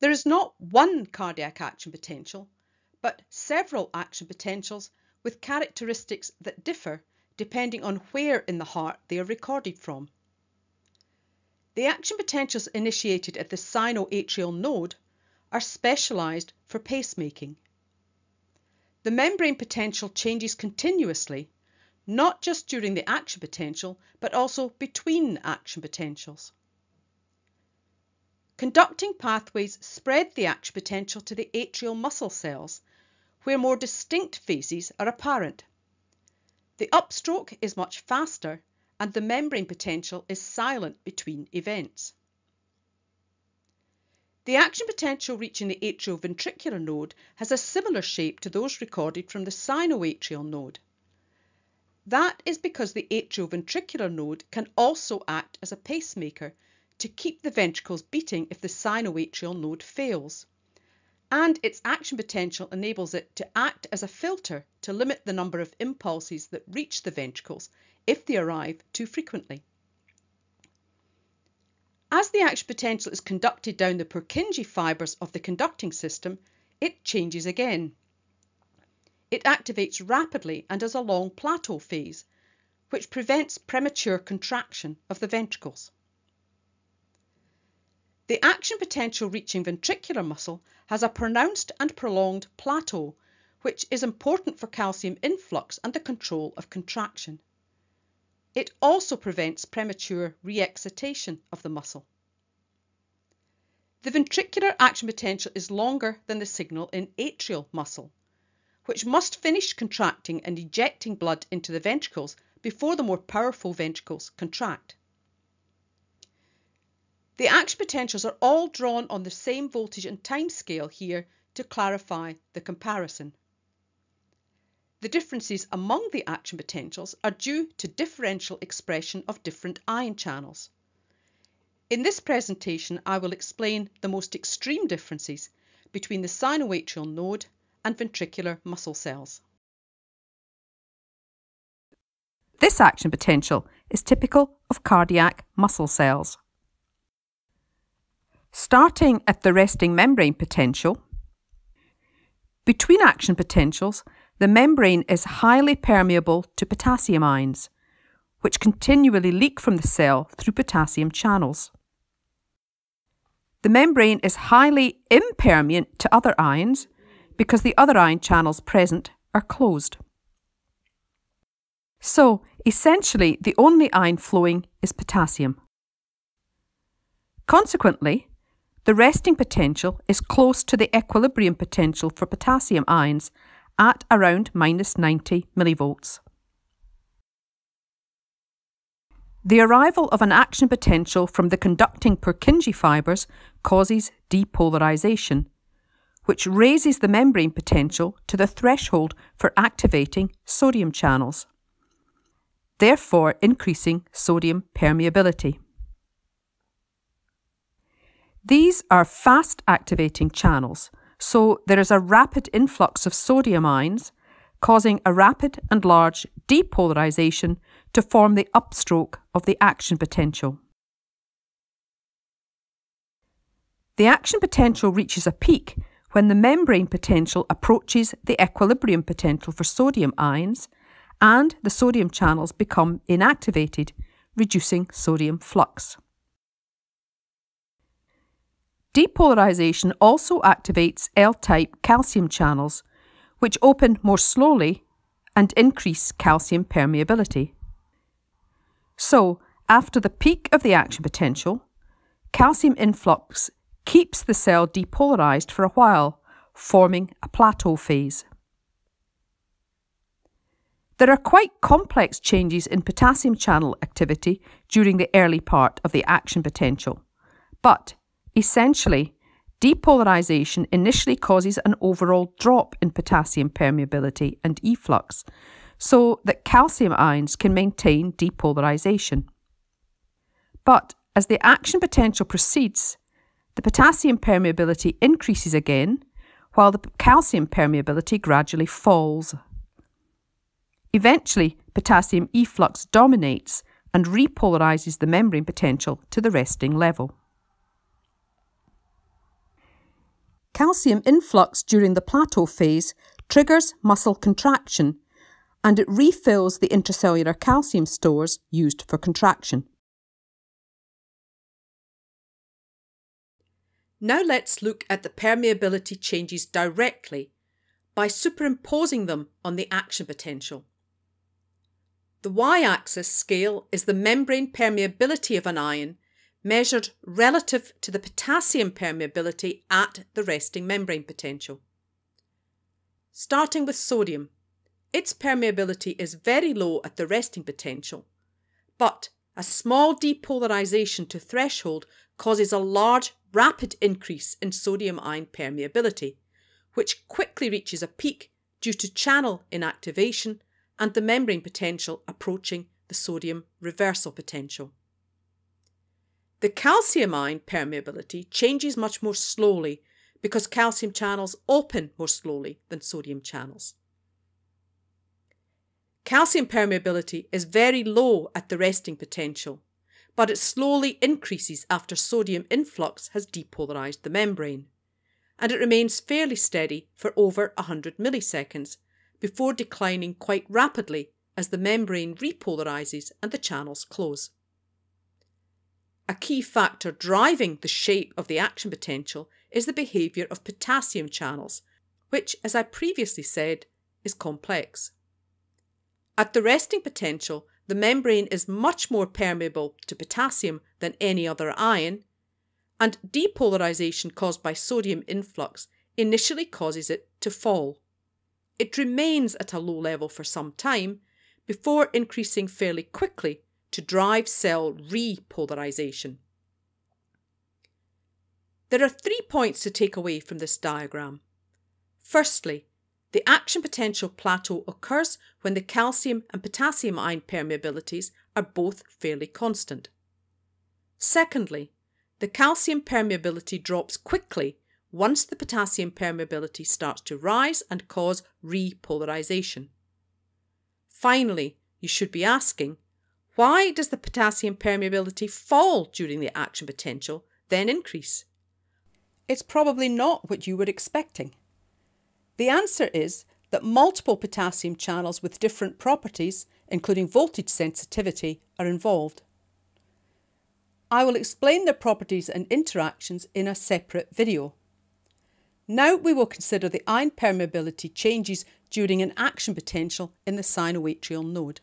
There is not one cardiac action potential, but several action potentials with characteristics that differ depending on where in the heart they are recorded from. The action potentials initiated at the sinoatrial node are specialized for pacemaking. The membrane potential changes continuously, not just during the action potential, but also between action potentials. Conducting pathways spread the action potential to the atrial muscle cells, where more distinct phases are apparent. The upstroke is much faster and the membrane potential is silent between events. The action potential reaching the atrioventricular node has a similar shape to those recorded from the sinoatrial node. That is because the atrioventricular node can also act as a pacemaker to keep the ventricles beating if the sinoatrial node fails. And its action potential enables it to act as a filter to limit the number of impulses that reach the ventricles if they arrive too frequently. As the action potential is conducted down the Purkinje fibres of the conducting system, it changes again. It activates rapidly and has a long plateau phase, which prevents premature contraction of the ventricles. The action potential reaching ventricular muscle has a pronounced and prolonged plateau, which is important for calcium influx and the control of contraction. It also prevents premature re-excitation of the muscle. The ventricular action potential is longer than the signal in atrial muscle, which must finish contracting and ejecting blood into the ventricles before the more powerful ventricles contract. The action potentials are all drawn on the same voltage and time scale here to clarify the comparison. The differences among the action potentials are due to differential expression of different ion channels. In this presentation, I will explain the most extreme differences between the sinoatrial node and ventricular muscle cells. This action potential is typical of cardiac muscle cells. Starting at the resting membrane potential, between action potentials, the membrane is highly permeable to potassium ions, which continually leak from the cell through potassium channels. The membrane is highly impermeant to other ions because the other ion channels present are closed. So, essentially, the only ion flowing is potassium. Consequently, the resting potential is close to the equilibrium potential for potassium ions at around minus 90 millivolts. The arrival of an action potential from the conducting Purkinje fibres causes depolarization, which raises the membrane potential to the threshold for activating sodium channels, therefore increasing sodium permeability. These are fast activating channels, so there is a rapid influx of sodium ions, causing a rapid and large depolarization to form the upstroke of the action potential. The action potential reaches a peak when the membrane potential approaches the equilibrium potential for sodium ions and the sodium channels become inactivated, reducing sodium flux. Depolarization also activates L-type calcium channels, which open more slowly and increase calcium permeability. So, after the peak of the action potential, calcium influx keeps the cell depolarized for a while, forming a plateau phase. There are quite complex changes in potassium channel activity during the early part of the action potential, but Essentially, depolarization initially causes an overall drop in potassium permeability and efflux, so that calcium ions can maintain depolarization. But as the action potential proceeds, the potassium permeability increases again, while the calcium permeability gradually falls. Eventually, potassium efflux dominates and repolarizes the membrane potential to the resting level. Calcium influx during the plateau phase triggers muscle contraction and it refills the intracellular calcium stores used for contraction. Now let's look at the permeability changes directly by superimposing them on the action potential. The y-axis scale is the membrane permeability of an ion measured relative to the potassium permeability at the resting membrane potential. Starting with sodium, its permeability is very low at the resting potential, but a small depolarization to threshold causes a large, rapid increase in sodium ion permeability, which quickly reaches a peak due to channel inactivation and the membrane potential approaching the sodium reversal potential. The calcium ion permeability changes much more slowly because calcium channels open more slowly than sodium channels. Calcium permeability is very low at the resting potential, but it slowly increases after sodium influx has depolarized the membrane, and it remains fairly steady for over 100 milliseconds before declining quite rapidly as the membrane repolarizes and the channels close. A key factor driving the shape of the action potential is the behaviour of potassium channels, which, as I previously said, is complex. At the resting potential, the membrane is much more permeable to potassium than any other ion, and depolarization caused by sodium influx initially causes it to fall. It remains at a low level for some time before increasing fairly quickly to drive cell repolarization. There are three points to take away from this diagram. Firstly, the action potential plateau occurs when the calcium and potassium ion permeabilities are both fairly constant. Secondly, the calcium permeability drops quickly once the potassium permeability starts to rise and cause repolarization. Finally, you should be asking, why does the potassium permeability fall during the action potential, then increase? It's probably not what you were expecting. The answer is that multiple potassium channels with different properties, including voltage sensitivity, are involved. I will explain their properties and interactions in a separate video. Now we will consider the ion permeability changes during an action potential in the sinoatrial node.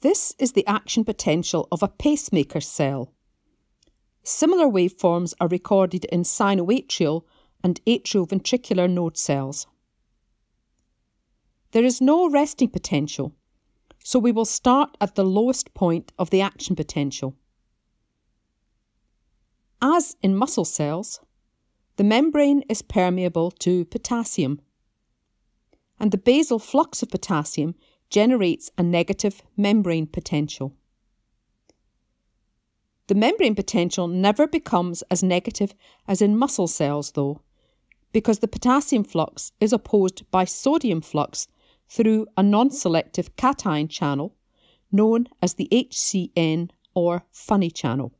This is the action potential of a pacemaker cell. Similar waveforms are recorded in sinoatrial and atrioventricular node cells. There is no resting potential, so we will start at the lowest point of the action potential. As in muscle cells, the membrane is permeable to potassium, and the basal flux of potassium generates a negative membrane potential. The membrane potential never becomes as negative as in muscle cells, though, because the potassium flux is opposed by sodium flux through a non selective cation channel known as the HCN or funny channel.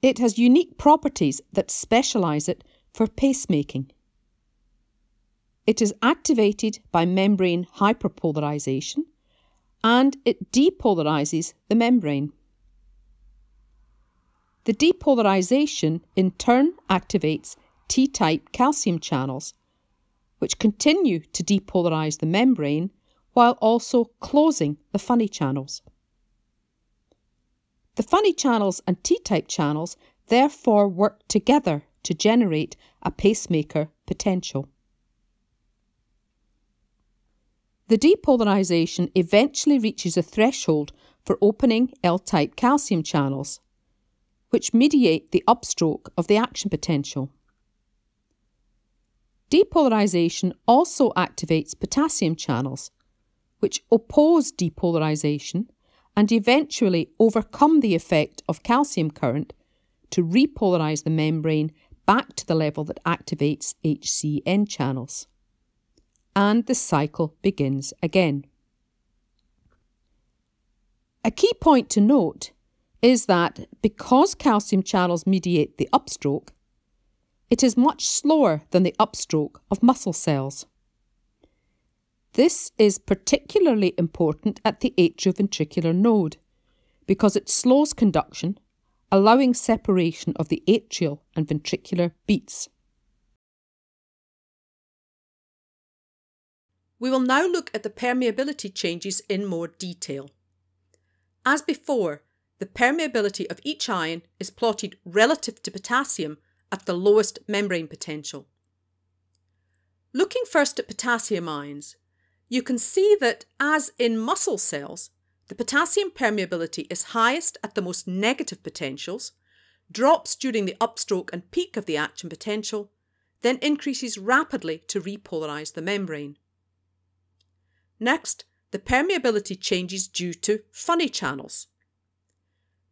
It has unique properties that specialise it for pacemaking. It is activated by membrane hyperpolarization and it depolarizes the membrane. The depolarization in turn activates T type calcium channels, which continue to depolarize the membrane while also closing the funny channels. The funny channels and T type channels therefore work together to generate a pacemaker potential. The depolarization eventually reaches a threshold for opening L type calcium channels which mediate the upstroke of the action potential. Depolarization also activates potassium channels, which oppose depolarization and eventually overcome the effect of calcium current to repolarize the membrane back to the level that activates HCN channels. And the cycle begins again. A key point to note is that because calcium channels mediate the upstroke, it is much slower than the upstroke of muscle cells. This is particularly important at the atrioventricular node because it slows conduction, allowing separation of the atrial and ventricular beats. We will now look at the permeability changes in more detail. As before, the permeability of each ion is plotted relative to potassium at the lowest membrane potential. Looking first at potassium ions, you can see that, as in muscle cells, the potassium permeability is highest at the most negative potentials, drops during the upstroke and peak of the action potential, then increases rapidly to repolarize the membrane. Next, the permeability changes due to funny channels.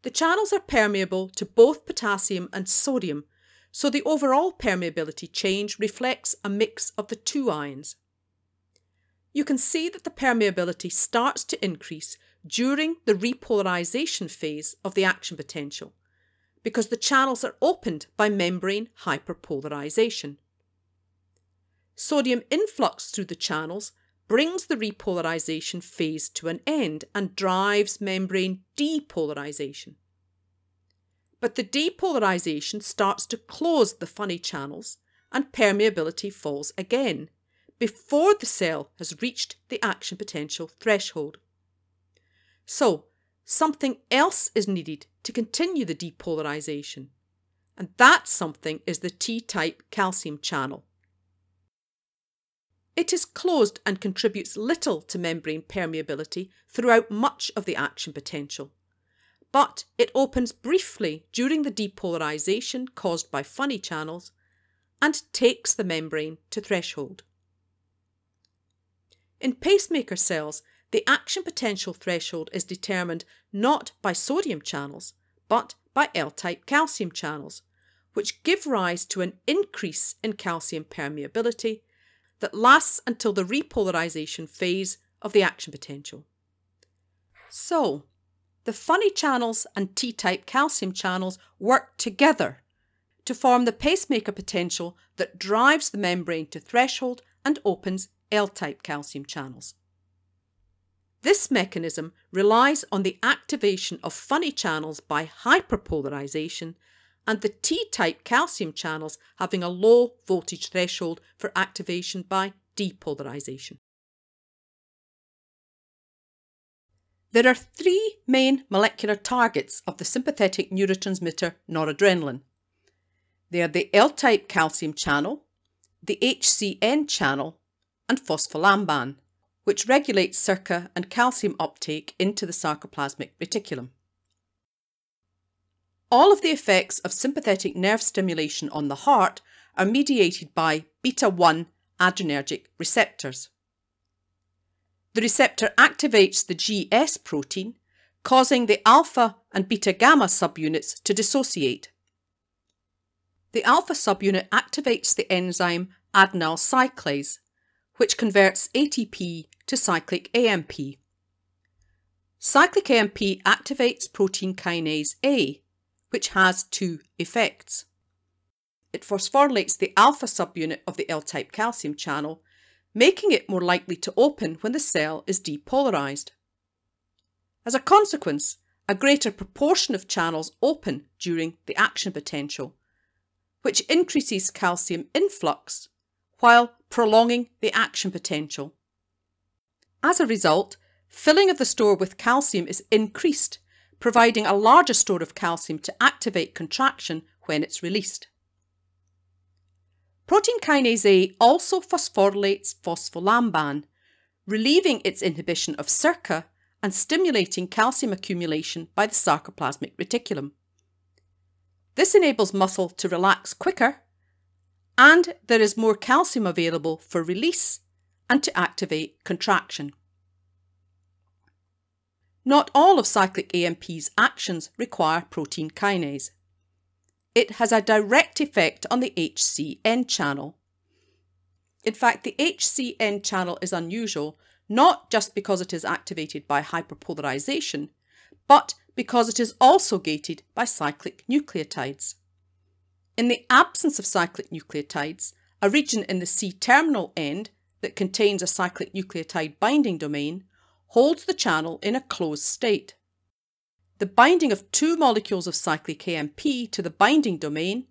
The channels are permeable to both potassium and sodium, so the overall permeability change reflects a mix of the two ions. You can see that the permeability starts to increase during the repolarization phase of the action potential because the channels are opened by membrane hyperpolarization. Sodium influx through the channels brings the repolarization phase to an end and drives membrane depolarization. But the depolarization starts to close the funny channels and permeability falls again before the cell has reached the action potential threshold. So, something else is needed to continue the depolarization, and that something is the T type calcium channel. It is closed and contributes little to membrane permeability throughout much of the action potential. But it opens briefly during the depolarization caused by funny channels and takes the membrane to threshold. In pacemaker cells, the action potential threshold is determined not by sodium channels, but by L-type calcium channels, which give rise to an increase in calcium permeability that lasts until the repolarization phase of the action potential. So, the funny channels and T-type calcium channels work together to form the pacemaker potential that drives the membrane to threshold and opens L-type calcium channels. This mechanism relies on the activation of funny channels by hyperpolarization and the T-type calcium channels having a low voltage threshold for activation by depolarization. There are three main molecular targets of the sympathetic neurotransmitter noradrenaline. They are the L-type calcium channel, the HCN channel, and phospholamban, which regulates SERCA and calcium uptake into the sarcoplasmic reticulum. All of the effects of sympathetic nerve stimulation on the heart are mediated by beta 1 adrenergic receptors. The receptor activates the GS protein, causing the alpha and beta gamma subunits to dissociate. The alpha subunit activates the enzyme adenyl cyclase, which converts ATP to cyclic AMP. Cyclic AMP activates protein kinase A, which has two effects. It phosphorylates the alpha subunit of the L-type calcium channel, making it more likely to open when the cell is depolarized. As a consequence, a greater proportion of channels open during the action potential, which increases calcium influx while prolonging the action potential. As a result, filling of the store with calcium is increased providing a larger store of calcium to activate contraction when it's released. Protein kinase A also phosphorylates phospholamban, relieving its inhibition of SERCA and stimulating calcium accumulation by the sarcoplasmic reticulum. This enables muscle to relax quicker, and there is more calcium available for release and to activate contraction. Not all of cyclic AMP's actions require protein kinase. It has a direct effect on the HCN channel. In fact, the HCN channel is unusual not just because it is activated by hyperpolarization, but because it is also gated by cyclic nucleotides. In the absence of cyclic nucleotides, a region in the C-terminal end that contains a cyclic nucleotide binding domain holds the channel in a closed state. The binding of two molecules of cyclic AMP to the binding domain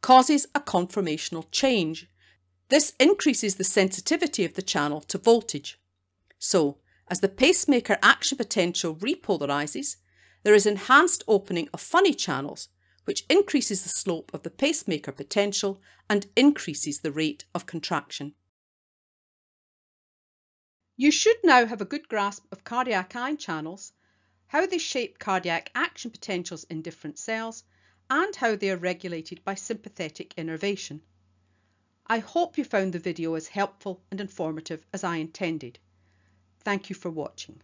causes a conformational change. This increases the sensitivity of the channel to voltage. So, as the pacemaker action potential repolarizes, there is enhanced opening of funny channels, which increases the slope of the pacemaker potential and increases the rate of contraction. You should now have a good grasp of cardiac ion channels, how they shape cardiac action potentials in different cells, and how they are regulated by sympathetic innervation. I hope you found the video as helpful and informative as I intended. Thank you for watching.